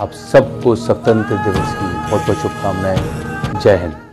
आप सबको स्वतंत्र दिवस की बहुत बहुत शुभकामनाएँ। जय हिंद।